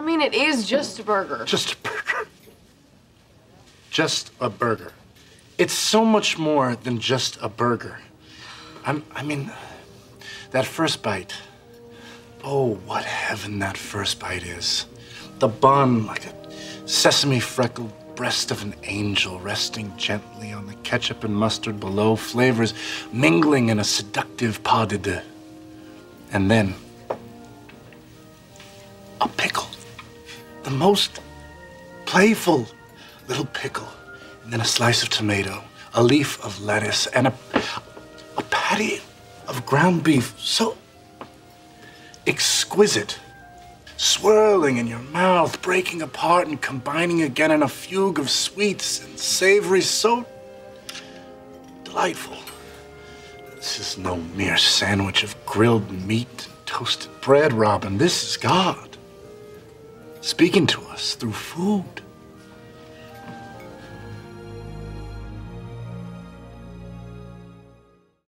I mean, it is just a burger. Just a burger. Just a burger. It's so much more than just a burger. I'm, I mean, that first bite. Oh, what heaven that first bite is. The bun, like a sesame freckled breast of an angel, resting gently on the ketchup and mustard below, flavors mingling in a seductive pas de deux. And then, a pickle. The most playful little pickle. And then a slice of tomato, a leaf of lettuce, and a, a patty of ground beef. So exquisite. Swirling in your mouth, breaking apart and combining again in a fugue of sweets and savories. So delightful. This is no mere sandwich of grilled meat and toasted bread, Robin. This is God speaking to us through food.